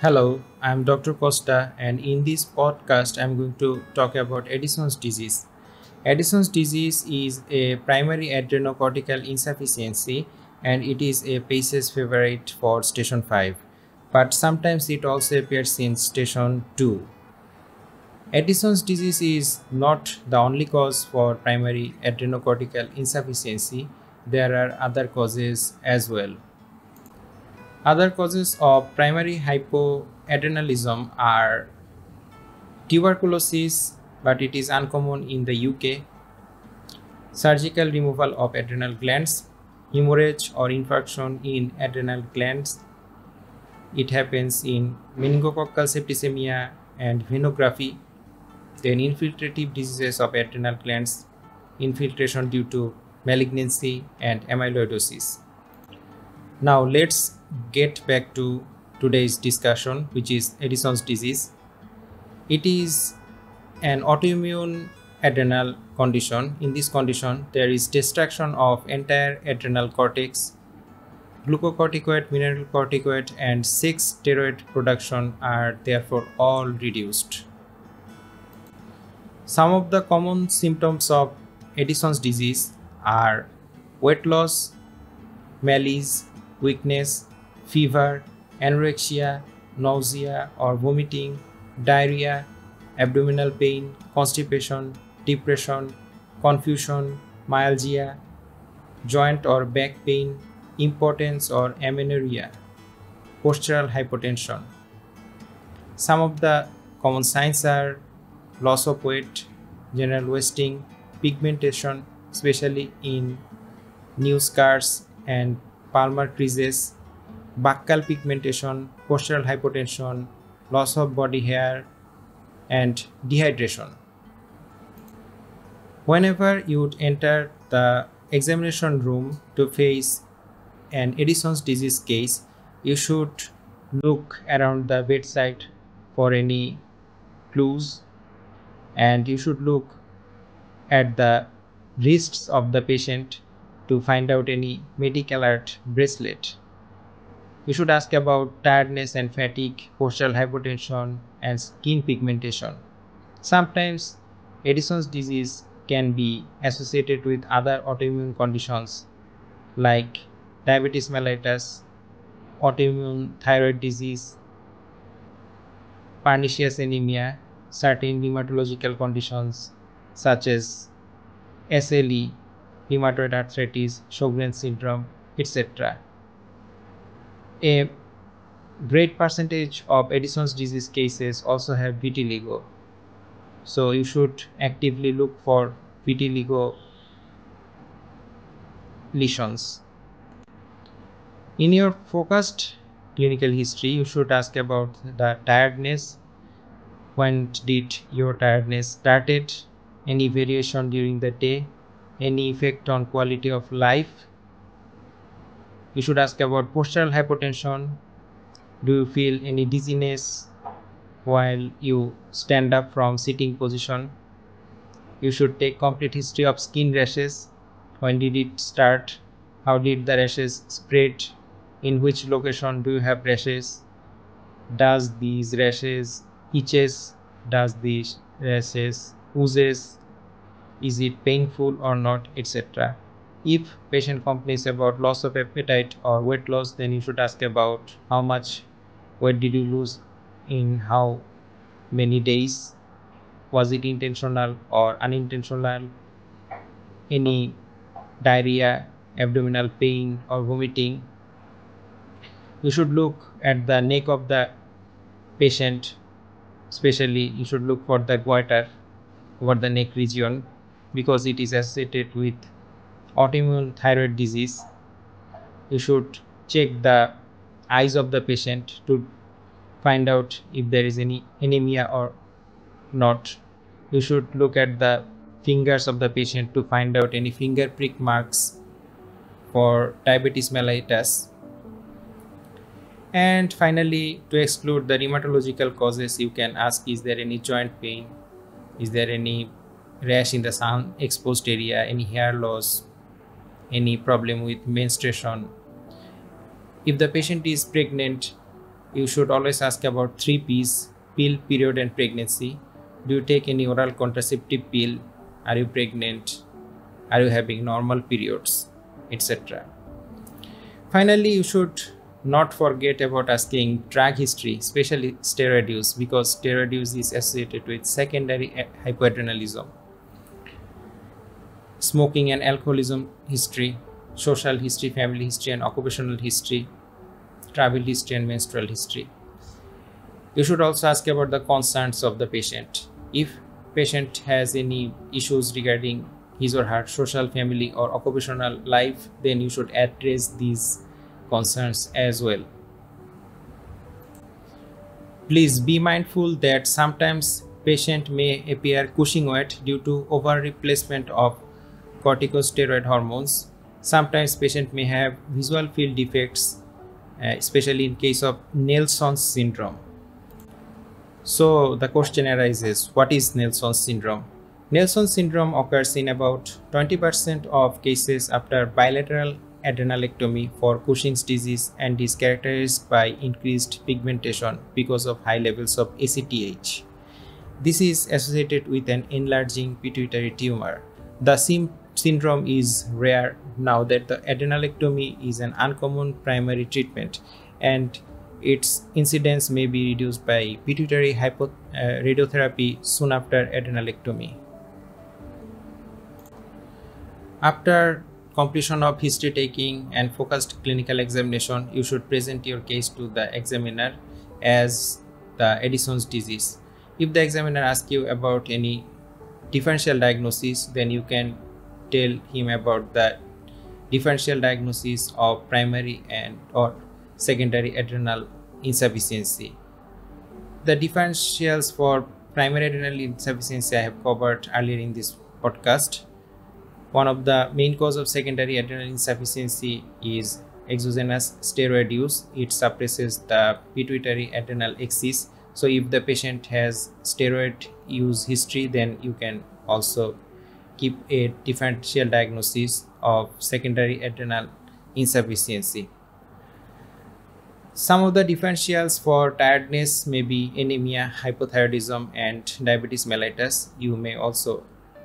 Hello, I'm Dr. Costa, and in this podcast, I'm going to talk about Addison's disease. Addison's disease is a primary adrenocortical insufficiency and it is a patient's favorite for station 5, but sometimes it also appears in station 2. Addison's disease is not the only cause for primary adrenocortical insufficiency, there are other causes as well. Other causes of primary hypoadrenalism are tuberculosis, but it is uncommon in the UK, surgical removal of adrenal glands, hemorrhage or infarction in adrenal glands. It happens in meningococcal septicemia and venography, then infiltrative diseases of adrenal glands, infiltration due to malignancy and amyloidosis. Now let's get back to today's discussion which is Addison's disease. It is an autoimmune adrenal condition. In this condition there is destruction of entire adrenal cortex. Glucocorticoid, mineralocorticoid and sex steroid production are therefore all reduced. Some of the common symptoms of Addison's disease are weight loss, malaise, weakness, fever, anorexia, nausea or vomiting, diarrhea, abdominal pain, constipation, depression, confusion, myalgia, joint or back pain, impotence or amenorrhea, postural hypotension. Some of the common signs are loss of weight, general wasting, pigmentation, especially in new scars and palmar creases, buccal pigmentation, postural hypotension, loss of body hair, and dehydration. Whenever you enter the examination room to face an Addison's disease case, you should look around the bedside for any clues and you should look at the wrists of the patient to find out any medical alert bracelet. You should ask about tiredness and fatigue, postural hypotension, and skin pigmentation. Sometimes Addison's disease can be associated with other autoimmune conditions like diabetes mellitus, autoimmune thyroid disease, pernicious anemia, certain rheumatological conditions such as SLE, rheumatoid arthritis, Sjogren's syndrome, etc. A great percentage of Addison's disease cases also have vitiligo. So you should actively look for vitiligo lesions. In your focused clinical history, you should ask about the tiredness. When did your tiredness started? Any variation during the day? Any effect on quality of life? You should ask about postural hypotension. Do you feel any dizziness while you stand up from sitting position? You should take complete history of skin rashes. When did it start? How did the rashes spread? In which location do you have rashes? Does these rashes itches? Does these rashes oozes? Is it painful or not, etc. If patient complains about loss of appetite or weight loss, then you should ask about how much weight did you lose in how many days. Was it intentional or unintentional? Any diarrhea abdominal pain or vomiting? You should look at the neck of the patient. Especially you should look for the goiter over the neck region because it is associated with autoimmune thyroid disease you should check the eyes of the patient to find out if there is any anemia or not. You should look at the fingers of the patient to find out any finger prick marks for diabetes mellitus. And finally to exclude the rheumatological causes you can ask is there any joint pain? Is there any rash in the sun exposed area any hair loss any problem with menstruation if the patient is pregnant you should always ask about three P's pill, period, and pregnancy. Do you take any oral contraceptive pill? Are you pregnant? Are you having normal periods? Etc. Finally, you should not forget about asking drug history, especially steroid use, because steroid use is associated with secondary hypoadrenalism. Smoking and alcoholism history, social history, family history, and occupational history, travel history, and menstrual history. You should also ask about the concerns of the patient. If patient has any issues regarding his or her social, family, or occupational life, then you should address these concerns as well. Please be mindful that sometimes patient may appear Cushingoid due to over replacement of corticosteroid hormones. Sometimes patient may have visual field defects, uh, especially in case of Nelson's syndrome. So the question arises, what is Nelson's syndrome? Nelson syndrome occurs in about 20% of cases after bilateral adrenalectomy for Cushing's disease and is characterized by increased pigmentation because of high levels of ACTH. This is associated with an enlarging pituitary tumor. The syndrome is rare now that the adrenalectomy is an uncommon primary treatment and its incidence may be reduced by pituitary hypo, uh, radiotherapy soon after adrenalectomy. After completion of history taking and focused clinical examination, you should present your case to the examiner as the Addison's disease. If the examiner asks you about any differential diagnosis, then you can tell him about the differential diagnosis of primary and or secondary adrenal insufficiency. The differentials for primary adrenal insufficiency I have covered earlier in this podcast. One of the main cause of secondary adrenal insufficiency is exogenous steroid use. It suppresses the pituitary adrenal axis. So if the patient has steroid use history, then you can also keep a differential diagnosis of secondary adrenal insufficiency. Some of the differentials for tiredness may be anemia, hypothyroidism, and diabetes mellitus. You may also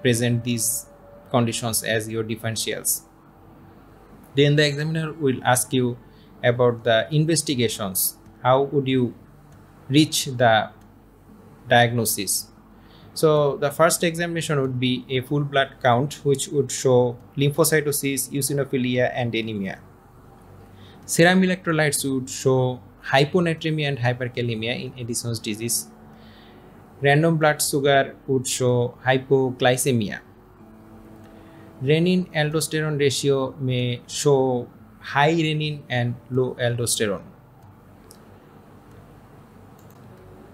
present these conditions as your differentials. Then the examiner will ask you about the investigations. How would you reach the diagnosis? So the first examination would be a full blood count which would show lymphocytosis, eosinophilia and anemia. Serum electrolytes would show hyponatremia and hyperkalemia in Addison's disease. Random blood sugar would show hypoglycemia renin aldosterone ratio may show high renin and low aldosterone.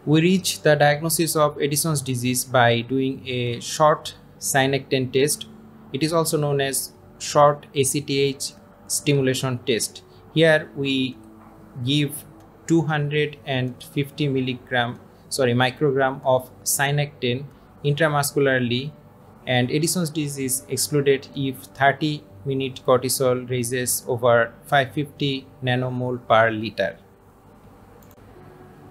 We reach the diagnosis of Addison's disease by doing a short Synacthen test. It is also known as short ACTH stimulation test. Here we give 250 milligram sorry microgram of Synacthen intramuscularly and Addison's disease is excluded if 30 minute cortisol raises over 550 nanomole per liter.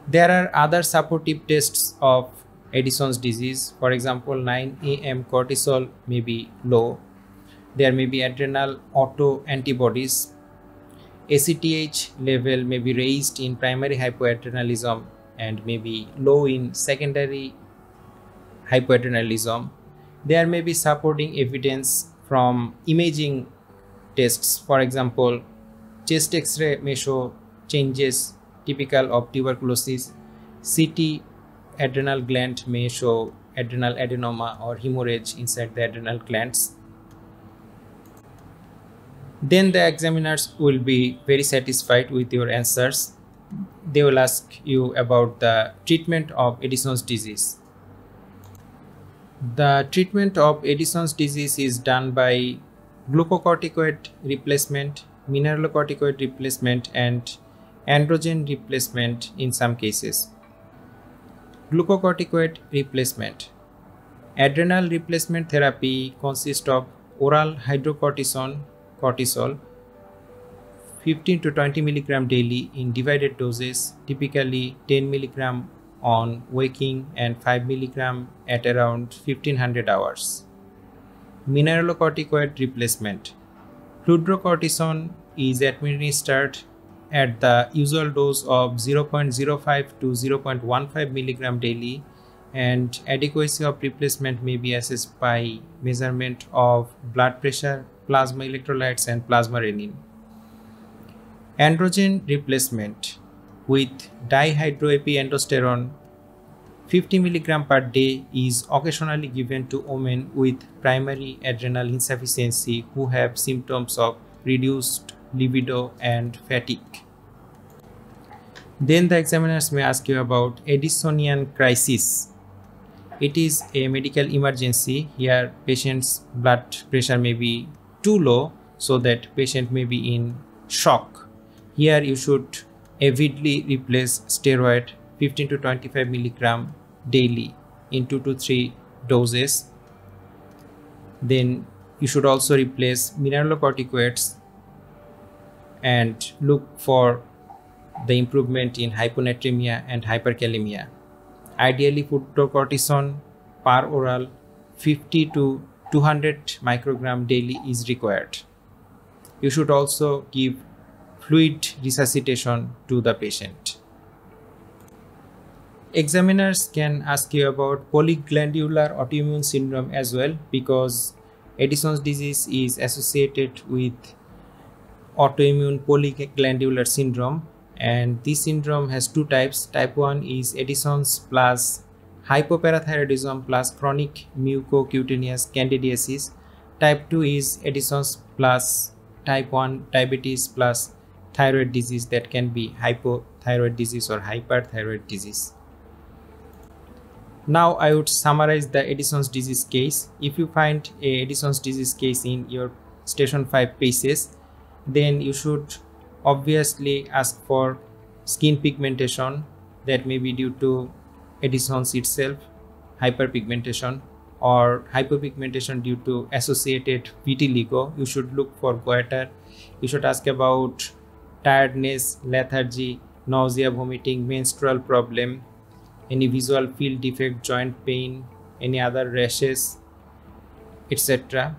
There are other supportive tests of Addison's disease. For example, 9 am cortisol may be low. There may be adrenal auto antibodies. ACTH level may be raised in primary hypoadrenalism and may be low in secondary hypoadrenalism there may be supporting evidence from imaging tests. For example, chest X-ray may show changes typical of tuberculosis. CT adrenal gland may show adrenal adenoma or hemorrhage inside the adrenal glands. Then the examiners will be very satisfied with your answers. They will ask you about the treatment of Addison's disease. The treatment of Addison's disease is done by glucocorticoid replacement, mineralocorticoid replacement, and androgen replacement in some cases. Glucocorticoid replacement. Adrenal replacement therapy consists of oral hydrocortisone cortisol 15 to 20 milligram daily in divided doses, typically 10 milligram on waking and 5 milligram at around 1500 hours. Mineralocorticoid replacement. Fludrocortisone is administered at the usual dose of 0.05 to 0.15 milligram daily and adequacy of replacement may be assessed by measurement of blood pressure, plasma electrolytes and plasma renin. Androgen replacement with dehydroepiandrosterone 50 mg per day is occasionally given to women with primary adrenal insufficiency who have symptoms of reduced libido and fatigue. Then the examiners may ask you about Addisonian crisis. It is a medical emergency. Here patient's blood pressure may be too low so that patient may be in shock. Here you should avidly replace steroid 15 to 25 milligram daily in 2 to 3 doses. Then you should also replace mineralocorticoids and look for the improvement in hyponatremia and hyperkalemia. Ideally, fludrocortisone per oral 50 to 200 microgram daily is required. You should also give fluid resuscitation to the patient. Examiners can ask you about polyglandular autoimmune syndrome as well because Addison's disease is associated with autoimmune polyglandular syndrome. And this syndrome has two types. Type 1 is addison's plus hypoparathyroidism plus chronic mucocutaneous candidiasis. Type 2 is addison's plus type 1 diabetes plus thyroid disease that can be hypothyroid disease or hyperthyroid disease. Now i would summarize the addison's disease case. If you find a addison's disease case in your station 5 PACES then you should obviously ask for skin pigmentation that may be due to Addison's itself, hyperpigmentation or hypopigmentation due to associated vitiligo. You should look for goiter. You should ask about tiredness, lethargy, nausea, vomiting, menstrual problem, any visual field defect, joint pain, any other rashes, etc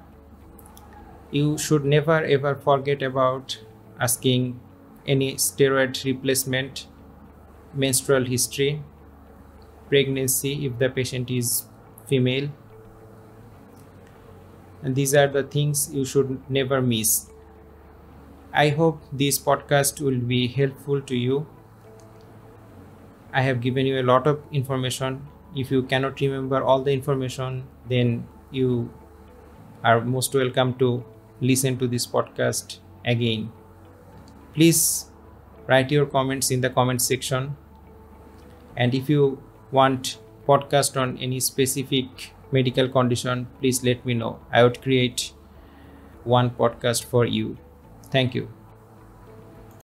you should never ever forget about asking any steroid replacement menstrual history pregnancy if the patient is female. And these are the things you should never miss. I hope this podcast will be helpful to you. I have given you a lot of information. If you cannot remember all the information then you are most welcome to listen to this podcast again. Please write your comments in the comment section. And if you want podcast on any specific medical condition, please let me know. I would create one podcast for you. Thank you.